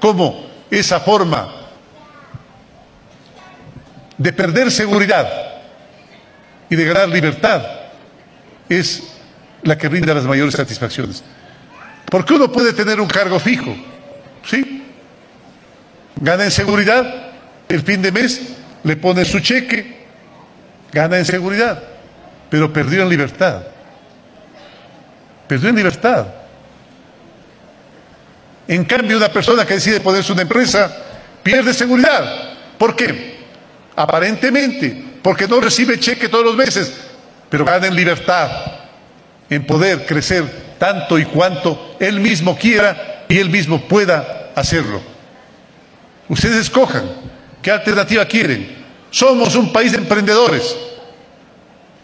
cómo esa forma de perder seguridad y de ganar libertad es la que brinda las mayores satisfacciones. Porque uno puede tener un cargo fijo, ¿sí? Gana en seguridad, el fin de mes le pone su cheque, gana en seguridad, pero perdió en libertad. Perdió en libertad. En cambio, una persona que decide ponerse una empresa pierde seguridad. ¿Por qué? Aparentemente, porque no recibe cheque todos los meses, pero gana en libertad, en poder crecer tanto y cuanto él mismo quiera y él mismo pueda hacerlo. Ustedes escojan qué alternativa quieren. Somos un país de emprendedores.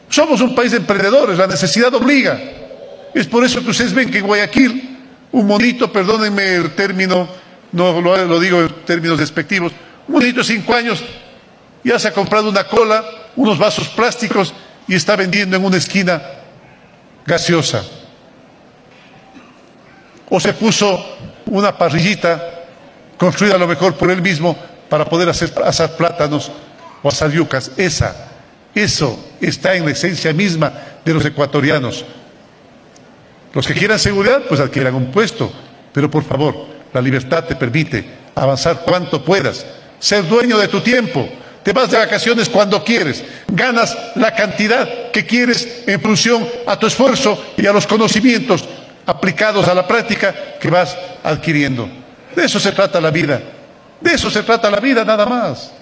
Somos un país de emprendedores, la necesidad obliga. Es por eso que ustedes ven que en Guayaquil, un monito, perdónenme el término, no lo, digo en términos despectivos, un monito de cinco años ya se ha comprado una cola, unos vasos plásticos y está vendiendo en una esquina gaseosa. O se puso una parrillita construida a lo mejor por él mismo para poder hacer asar plátanos o asar yucas. Esa, eso está en la esencia misma de los ecuatorianos. Los que quieran seguridad, pues adquieran un puesto. Pero por favor, la libertad te permite avanzar cuanto puedas, ser dueño de tu tiempo. Te vas de vacaciones cuando quieres, ganas la cantidad que quieres en función a tu esfuerzo y a los conocimientos aplicados a la práctica que vas adquiriendo. De eso se trata la vida. De eso se trata la vida nada más.